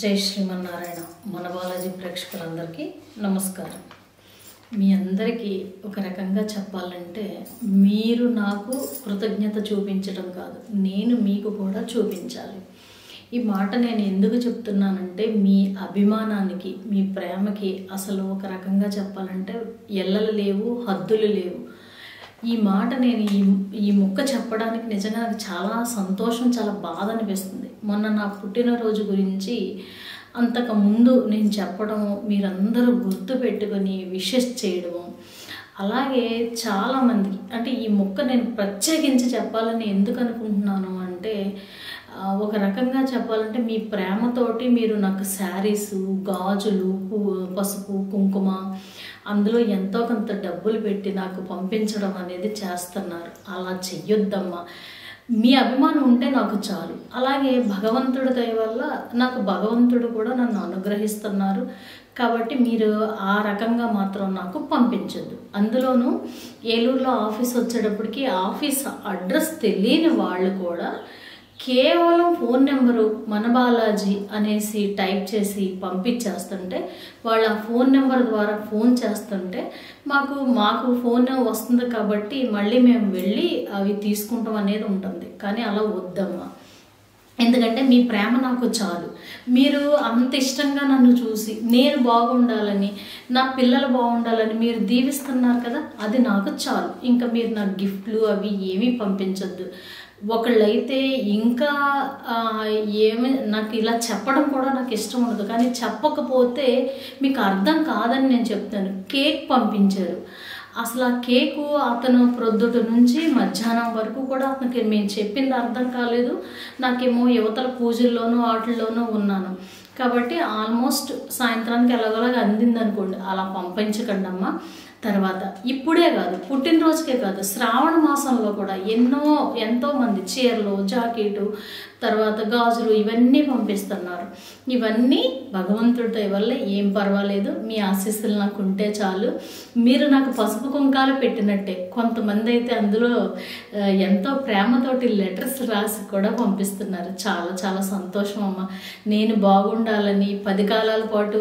జై శ్రీమన్నారాయణ. మన బాలాజీ ప్రేక్షకులందరికీ నమస్కారం. మీ అందరికీ ఒక రకంగా చెప్పాలంటే మీరు నాకు కృతజ్ఞత చూపించడం కాదు నేను మీకు కూడా చూపించాలి. ఈ మాట నేను ఎందుకు చెప్తున్నానంటే మీ అభిమానానికి మీ ప్రేమకి అసలు ఒక రకంగా చెప్పాలంటే ఎల్లలు లేవు హద్దులు లేవు. ఈ మాట నేను ఈ ఈ మొక్క చెప్పడానికి నిజంగా నాకు చాలా సంతోషం చాలా బాధ అనిపిస్తుంది. మొన్న నా పుట్టినరోజు గురించి అంతకు ముందు నేను చెప్పడం మీరందరూ గుర్తు పెట్టుకొని విషెస్ చేయడము అలాగే చాలామందికి అంటే ఈ మొక్క నేను ప్రత్యేకించి చెప్పాలని ఎందుకు అనుకుంటున్నాను అంటే ఒక రకంగా చెప్పాలంటే మీ ప్రేమతోటి మీరు నాకు శారీస్ గాజులు పువ్వు పసుపు కుంకుమ అందులో ఎంతో కొంత డబ్బులు పెట్టి నాకు పంపించడం అనేది చేస్తున్నారు. అలా చెయ్యొద్దమ్మా. మీ అభిమానం ఉంటే నాకు చాలు. అలాగే భగవంతుడి దయ వల్ల నాకు భగవంతుడు కూడా నన్ను అనుగ్రహిస్తున్నారు. కాబట్టి మీరు ఆ రకంగా మాత్రం నాకు పంపించద్దు. అందులోనూ ఏలూరులో ఆఫీస్ వచ్చేటప్పటికి ఆఫీస్ అడ్రస్ తెలియని వాళ్ళు కూడా కేవలం ఫోన్ నెంబరు మన బాలాజీ అనేసి టైప్ చేసి పంపించేస్తుంటే వాళ్ళ ఫోన్ నెంబర్ ద్వారా ఫోన్ చేస్తుంటే మాకు మాకు ఫోన్ వస్తుంది కాబట్టి మళ్ళీ మేము వెళ్ళి అవి తీసుకుంటాం అనేది ఉంటుంది. కానీ అలా వద్దమ్మా. ఎందుకంటే మీ ప్రేమ నాకు చాలు. మీరు అంత ఇష్టంగా నన్ను చూసి నేను బాగుండాలని నా పిల్లలు బాగుండాలని మీరు దీవిస్తున్నారు కదా అది నాకు చాలు. ఇంకా మీరు నాకు గిఫ్ట్లు అవి ఏమీ పంపించొద్దు. ఒకళ్ళైతే ఇంకా ఏమి నాకు ఇలా చెప్పడం కూడా నాకు ఇష్టం ఉండదు. కానీ చెప్పకపోతే మీకు అర్థం కాదని నేను చెప్తాను. కేక్ పంపించారు. అసలు ఆ కేకు అతను ప్రొద్దుట నుంచి మధ్యాహ్నం వరకు కూడా అతనికి మేము చెప్పింది అర్థం కాలేదు. నాకేమో యువతల పూజల్లోనూ వాటిల్లోనూ ఉన్నాను. కాబట్టి ఆల్మోస్ట్ సాయంత్రానికి ఎలాగోలాగా అందింది అనుకోండి అలా పంపించకండి అమ్మ తర్వాత ఇప్పుడే కాదు పుట్టినరోజుకే కాదు శ్రావణ మాసంలో కూడా ఎన్నో ఎంతోమంది చీరలు జాకెటు తర్వాత గాజులు ఇవన్నీ పంపిస్తున్నారు. ఇవన్నీ భగవంతుడి వల్ల ఏం పర్వాలేదు మీ ఆశీస్సులు నాకు ఉంటే చాలు. మీరు నాకు పసుపు కుంకాలు పెట్టినట్టే కొంతమంది అయితే అందులో ఎంతో ప్రేమతోటి లెటర్స్ రాసి కూడా పంపిస్తున్నారు. చాలా చాలా సంతోషం అమ్మ. నేను బాగుండాలని పది కాలాల పాటు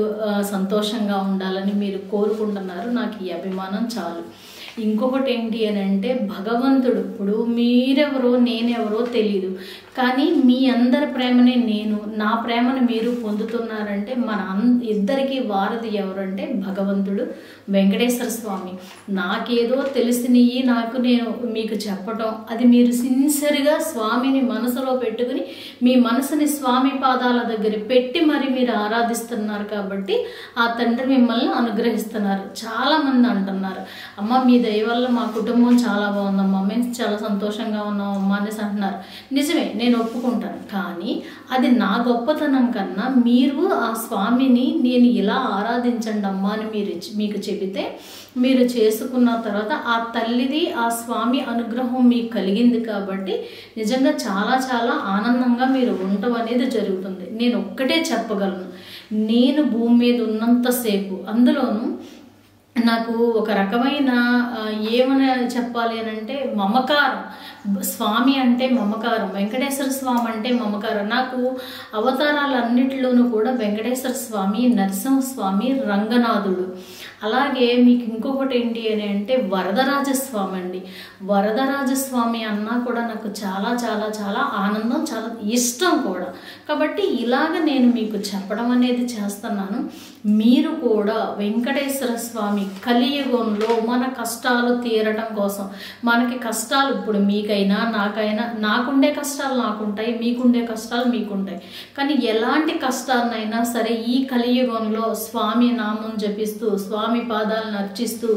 సంతోషంగా ఉండాలని మీరు కోరుకుంటున్నారు. నాకు ఈ అభిమానం చాలు. ఇంకొకటి ఏంటి అని అంటే భగవంతుడు. ఇప్పుడు మీరెవరో నేనెవరో తెలియదు కానీ మీ అందరి ప్రేమని నేను నా ప్రేమను మీరు పొందుతున్నారంటే మన అన్ ఇద్దరికి వారధి ఎవరంటే భగవంతుడు వెంకటేశ్వర స్వామి. నాకేదో తెలిసినవి నాకు నేను మీకు చెప్పటం. అది మీరు సిన్సియర్గా స్వామిని మనసులో పెట్టుకుని మీ మనసుని స్వామి పాదాల దగ్గర పెట్టి మరి మీరు ఆరాధిస్తున్నారు కాబట్టి ఆ తండ్రి మిమ్మల్ని అనుగ్రహిస్తున్నారు. చాలా మంది అంటున్నారు అమ్మ మీ దయ వల్ల మా కుటుంబం చాలా బాగుందమ్మా. మేము చాలా సంతోషంగా ఉన్నామమ్మా అనేసి అంటున్నారు. నిజమే నేను ఒప్పుకుంటాను. కానీ అది నా గొప్పతనం కన్నా మీరు ఆ స్వామిని నేను ఇలా ఆరాధించండి అమ్మా అని మీరు మీకు చెబితే మీరు చేసుకున్న తర్వాత ఆ తల్లిది ఆ స్వామి అనుగ్రహం మీకు కలిగింది కాబట్టి నిజంగా చాలా చాలా ఆనందంగా మీరు ఉండటం అనేది జరుగుతుంది. నేను ఒక్కటే చెప్పగలను. నేను భూమి మీద ఉన్నంతసేపు అందులోనూ నాకు ఒక రకమైన ఏమని చెప్పాలి అని అంటే మమకారం. స్వామి అంటే మమకారం వెంకటేశ్వర స్వామి అంటే మమకారం. నాకు అవతారాలన్నిటిలోనూ కూడా వెంకటేశ్వర స్వామి నరసింహస్వామి రంగనాథుడు. అలాగే మీకు ఇంకొకటి ఏంటి అని అంటే వరదరాజస్వామి అండి వరదరాజస్వామి అన్నా కూడా నాకు చాలా చాలా చాలా ఆనందం చాలా ఇష్టం కూడా. కాబట్టి ఇలాగ నేను మీకు చెప్పడం అనేది చేస్తున్నాను. మీరు కూడా వెంకటేశ్వర స్వామి కలియుగంలో మన కష్టాలు తీరటం కోసం. మనకి కష్టాలు ఇప్పుడు మీకైనా నాకైనా నాకుండే కష్టాలు నాకుంటాయి మీకుండే కష్టాలు మీకుంటాయి. కానీ ఎలాంటి కష్టాలనైనా సరే ఈ కలియుగంలో స్వామి నామం జపిస్తూ స్వామి పాదాలను అర్చిస్తూ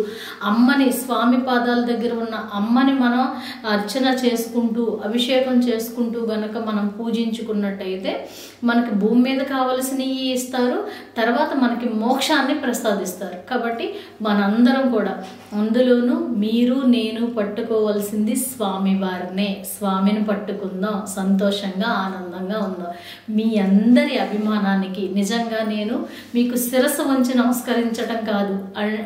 అమ్మని స్వామి పాదాల దగ్గర ఉన్న అమ్మని మనం అర్చన చేసుకుంటూ అభిషేకం చేసుకుంటూ గనక మనం పూజించుకున్నట్టయితే మనకి భూమి మీద కావలసినవి ఇస్తారు తర్వాత మనకి మోక్షాన్ని ప్రసాదిస్తారు. కాబట్టి మనందరం కూడా అందులోనూ మీరు నేను పట్టుకోవాల్సింది స్వామి వారినే. స్వామిని పట్టుకుందాం సంతోషంగా ఆనందంగా ఉందాం. మీ అందరి అభిమానానికి నిజంగా నేను మీకు శిరస్సు వంచి నమస్కరించడం కాదు.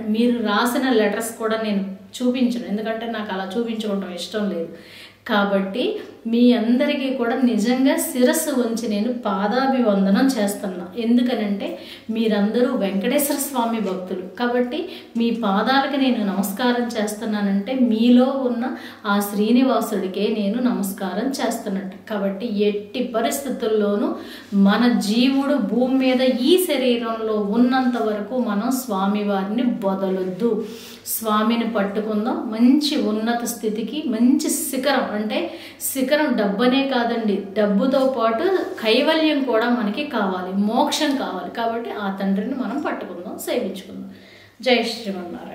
మీరు రాసిన లెటర్స్ కూడా నేను చూపించను. ఎందుకంటే నాకు అలా చూపించుకోవటం ఇష్టం లేదు. కాబట్టి మీ అందరికీ కూడా నిజంగా శిరస్సు ఉంచి నేను పాదాభివందనం చేస్తున్నా. ఎందుకనంటే మీరందరూ వెంకటేశ్వర స్వామి భక్తులు. కాబట్టి మీ పాదాలకి నేను నమస్కారం చేస్తున్నానంటే మీలో ఉన్న ఆ శ్రీనివాసుడికే నేను నమస్కారం చేస్తున్నట్టు. కాబట్టి ఎట్టి పరిస్థితుల్లోనూ మన జీవుడు భూమి మీద ఈ శరీరంలో ఉన్నంత వరకు మనం స్వామివారిని వదలొద్దు. స్వామిని పట్టుకుందాం. మంచి ఉన్నత స్థితికి మంచి శిఖరం అంటే శిఖరం డబ్బనే కాదండి. డబ్బుతో పాటు కైవల్యం కూడా మనకి కావాలి. మోక్షం కావాలి. కాబట్టి ఆ తండ్రిని మనం పట్టుకుందాం సేవించుకుందాం. జై శ్రీమన్నారాయణ.